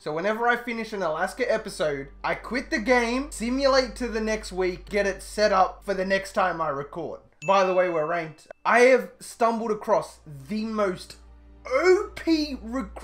So whenever I finish an Alaska episode, I quit the game, simulate to the next week, get it set up for the next time I record. By the way, we're ranked. I have stumbled across the most OP,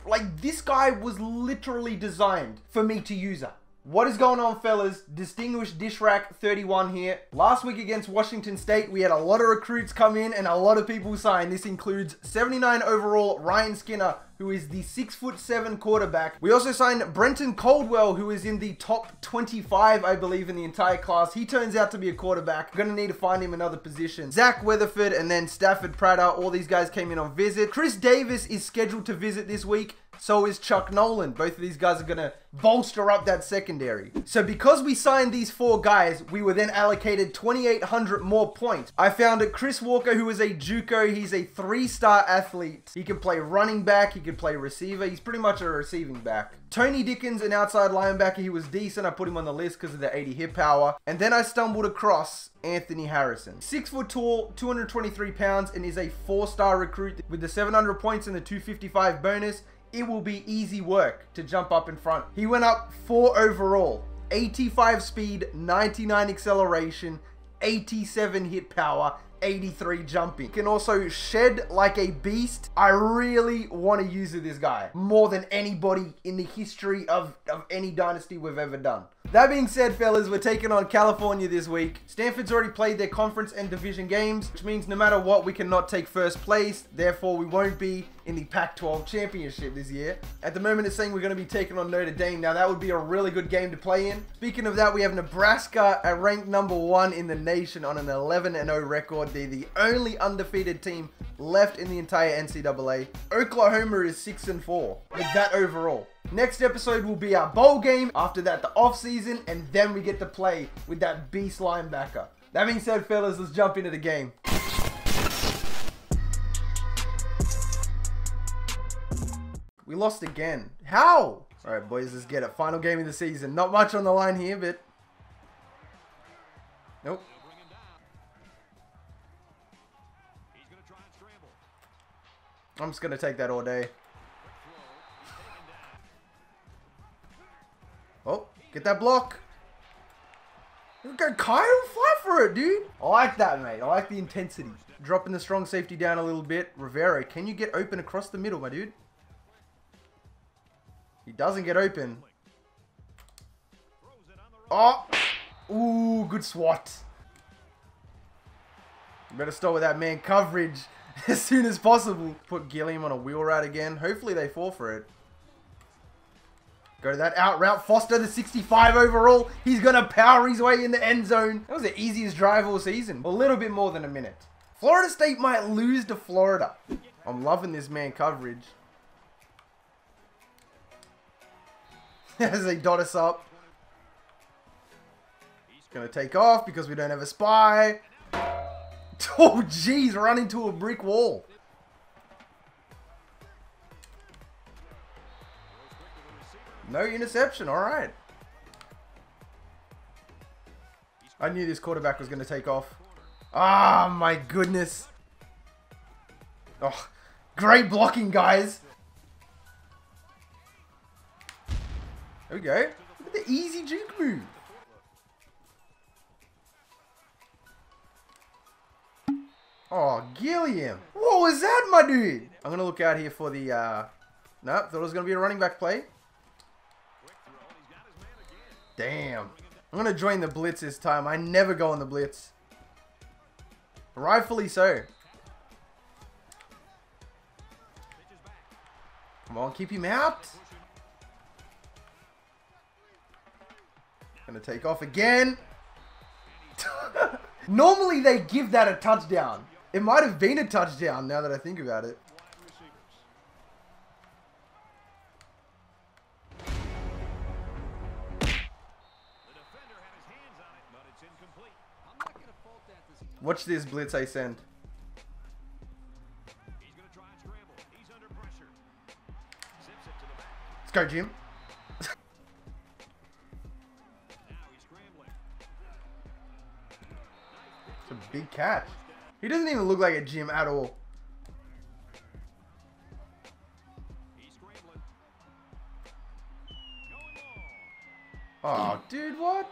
like this guy was literally designed for me to use her. What is going on, fellas? Distinguished Dish Rack 31 here. Last week against Washington State, we had a lot of recruits come in and a lot of people sign. This includes 79 overall Ryan Skinner, who is the six foot seven quarterback. We also signed Brenton Coldwell, who is in the top 25, I believe, in the entire class. He turns out to be a quarterback. Gonna need to find him another position. Zach Weatherford and then Stafford Prater, all these guys came in on visit. Chris Davis is scheduled to visit this week. So is Chuck Nolan. Both of these guys are going to bolster up that secondary. So because we signed these four guys, we were then allocated 2,800 more points. I found it Chris Walker, who is a JUCO. He's a three-star athlete. He can play running back. He can play receiver. He's pretty much a receiving back. Tony Dickens, an outside linebacker. He was decent. I put him on the list because of the 80 hit power. And then I stumbled across Anthony Harrison. Six foot tall, 223 pounds, and is a four-star recruit with the 700 points and the 255 bonus it will be easy work to jump up in front. He went up four overall, 85 speed, 99 acceleration, 87 hit power, 83 jumping. Can also shed like a beast. I really want to use this guy more than anybody in the history of, of any dynasty we've ever done. That being said, fellas, we're taking on California this week. Stanford's already played their conference and division games, which means no matter what, we cannot take first place. Therefore, we won't be in the Pac-12 championship this year. At the moment, it's saying we're going to be taking on Notre Dame. Now, that would be a really good game to play in. Speaking of that, we have Nebraska at ranked number one in the nation on an 11-0 record. They're the only undefeated team left in the entire NCAA. Oklahoma is 6 and 4 with that overall. Next episode will be our bowl game. After that, the off season, and then we get to play with that beast linebacker. That being said, fellas, let's jump into the game. We lost again. How? All right, boys, let's get it. Final game of the season. Not much on the line here, but... Nope. I'm just going to take that all day. Oh, get that block. Go Kyle, fly for it, dude. I like that, mate. I like the intensity. Dropping the strong safety down a little bit. Rivera, can you get open across the middle, my dude? He doesn't get open. Oh! Ooh, good swat. better start with that man coverage as soon as possible. Put Gilliam on a wheel route again. Hopefully they fall for it. Go to that out route. Foster, the 65 overall. He's going to power his way in the end zone. That was the easiest drive all season. A little bit more than a minute. Florida State might lose to Florida. I'm loving this man coverage. As they dot us up. He's gonna take off because we don't have a spy. Oh, jeez, run into a brick wall. No interception, all right. I knew this quarterback was going to take off. Ah, oh, my goodness. Oh, great blocking, guys. There we go. Look at the easy juke move. Oh, Gilliam. What was that, my dude? I'm going to look out here for the... Uh... No, thought it was going to be a running back play. Damn. I'm going to join the blitz this time. I never go on the blitz. Rightfully so. Come on, keep him out. Gonna take off again. Normally they give that a touchdown. It might have been a touchdown now that I think about it. Watch this blitz I send. Let's go, Jim. A big catch. He doesn't even look like a Jim at all. Oh, dude, what?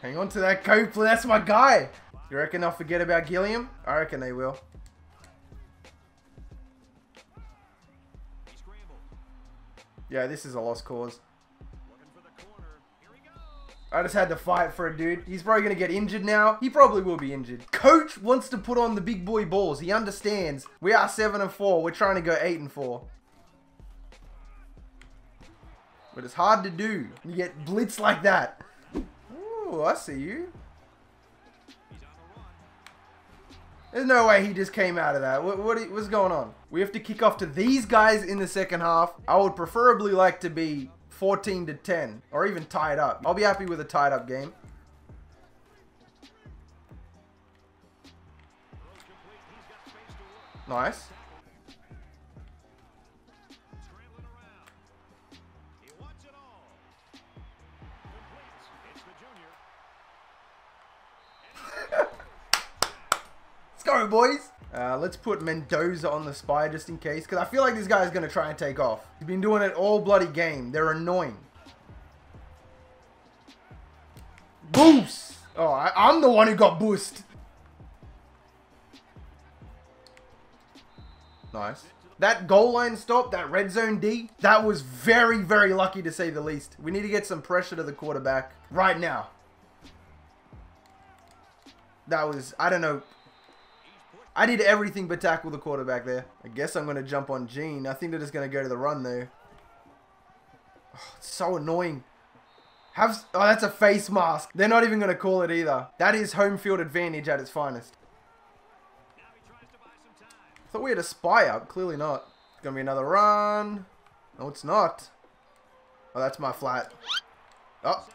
Hang on to that Copeland. That's my guy. You reckon they'll forget about Gilliam? I reckon they will. Yeah, this is a lost cause. I just had to fight for a dude. He's probably going to get injured now. He probably will be injured. Coach wants to put on the big boy balls. He understands. We are 7 and 4. We're trying to go 8 and 4. But it's hard to do. You get blitz like that. Ooh, I see you. There's no way he just came out of that. What, what what's going on? We have to kick off to these guys in the second half. I would preferably like to be 14 to 10 or even tied up. I'll be happy with a tied up game. Nice. Let's put Mendoza on the spy just in case. Because I feel like this guy is going to try and take off. He's been doing it all bloody game. They're annoying. Boost! Oh, I, I'm the one who got boost. Nice. That goal line stop, that red zone D, that was very, very lucky to say the least. We need to get some pressure to the quarterback right now. That was, I don't know, I did everything but tackle the quarterback there. I guess I'm going to jump on Gene. I think they're just going to go to the run there. Oh, it's so annoying. Have Oh, that's a face mask. They're not even going to call it either. That is home field advantage at its finest. I thought we had a spy up. Clearly not. It's going to be another run. No, it's not. Oh, that's my flat. Oh.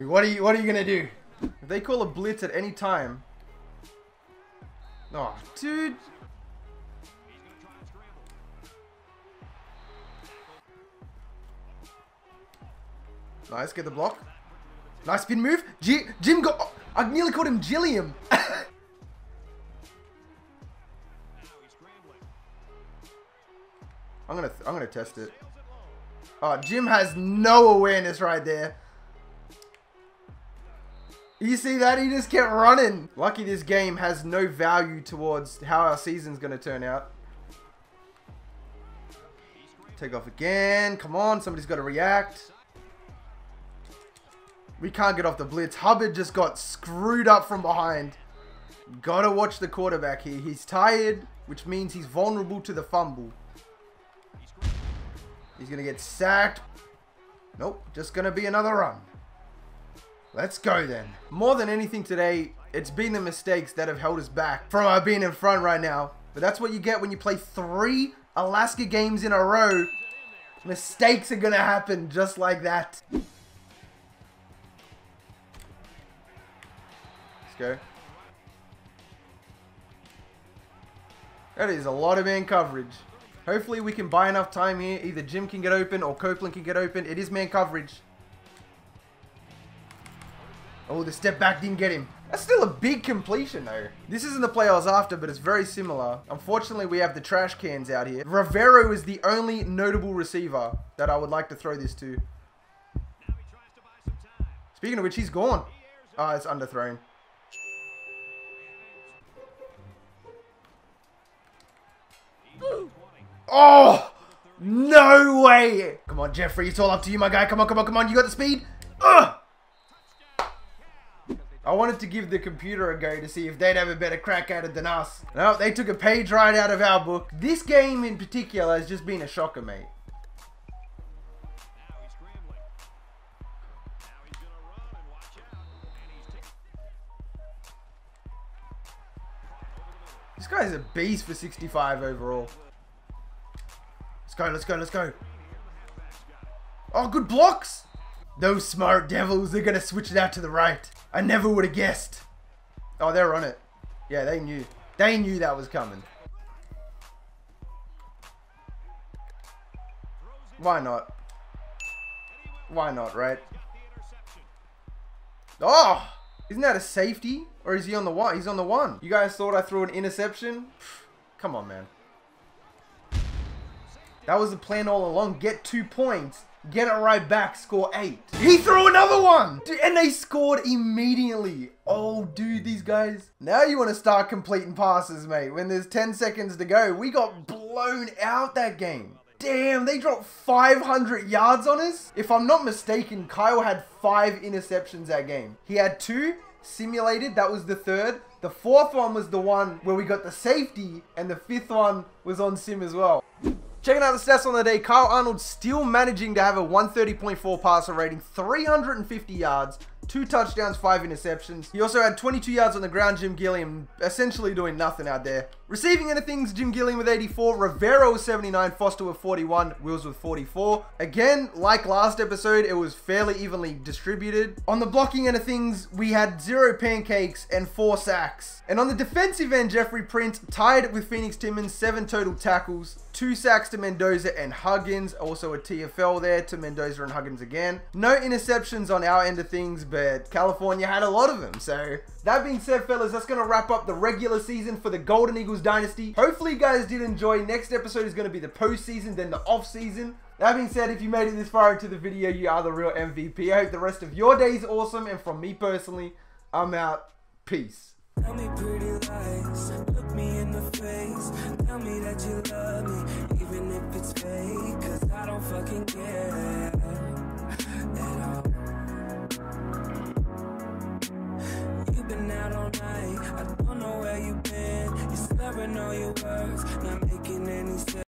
What are you, what are you going to do? If they call a blitz at any time. Oh, dude. Nice, get the block. Nice spin move. G Jim got. Oh, I nearly called him Gilliam. I'm gonna. I'm gonna test it. Oh, Jim has no awareness right there. You see that? He just kept running. Lucky this game has no value towards how our season's going to turn out. Take off again. Come on, somebody's got to react. We can't get off the blitz. Hubbard just got screwed up from behind. Gotta watch the quarterback here. He's tired, which means he's vulnerable to the fumble. He's to get sacked. Nope, just to be another run. Let's go then. More than anything today, it's been the mistakes that have held us back from our being in front right now. But that's what you get when you play three Alaska games in a row. Mistakes are going to happen just like that. Let's go. That is a lot of man coverage. Hopefully we can buy enough time here. Either Jim can get open or Copeland can get open. It is man coverage. Oh, the step back didn't get him. That's still a big completion though. This isn't the play I was after, but it's very similar. Unfortunately, we have the trash cans out here. Rivero is the only notable receiver that I would like to throw this to. Speaking of which, he's gone. Oh, it's underthrown. Oh! No way! Come on, Jeffrey. It's all up to you, my guy. Come on, come on, come on. You got the speed? Ugh! I wanted to give the computer a go to see if they'd have a better crack at it than us. No, they took a page right out of our book. This game in particular has just been a shocker, mate. This guy's a beast for 65 overall. Let's go, let's go, let's go. Oh, good blocks! Those smart devils, they're gonna switch it out to the right. I never would have guessed. Oh, they're on it. Yeah, they knew. They knew that was coming. Why not? Why not, right? Oh! Isn't that a safety? Or is he on the one? He's on the one. You guys thought I threw an interception? Come on, man. That was the plan all along. Get two points, get it right back, score eight. He threw another one! Dude, and they scored immediately. Oh, dude, these guys. Now you want to start completing passes, mate. When there's 10 seconds to go, we got blown out that game. Damn, they dropped 500 yards on us. If I'm not mistaken, Kyle had five interceptions that game. He had two simulated. That was the third. The fourth one was the one where we got the safety, and the fifth one was on sim as well. Checking out the stats on the day, Kyle Arnold still managing to have a 130.4 passer rating, 350 yards, two touchdowns, five interceptions. He also had 22 yards on the ground, Jim Gilliam essentially doing nothing out there. Receiving anything's Jim Gilliam with 84, Rivera with 79, Foster with 41, Wills with 44. Again, like last episode, it was fairly evenly distributed. On the blocking end of things, we had zero pancakes and four sacks. And on the defensive end, Jeffrey Prince tied with Phoenix Timmons, seven total tackles, two sacks to Mendoza and Huggins, also a TFL there to Mendoza and Huggins again. No interceptions on our end of things, but California had a lot of them. So that being said, fellas, that's going to wrap up the regular season for the Golden Eagles Dynasty. Hopefully you guys did enjoy. Next episode is going to be the postseason, then the off season. That being said, if you made it this far into the video, you are the real MVP. I hope the rest of your day is awesome. And from me personally, I'm out. Peace. Tell me pretty lies, look me in the face Tell me that you love me, even if it's fake Cause I don't fucking care at all You've been out all night, I don't know where you've been You're slurring all your words, not making any sense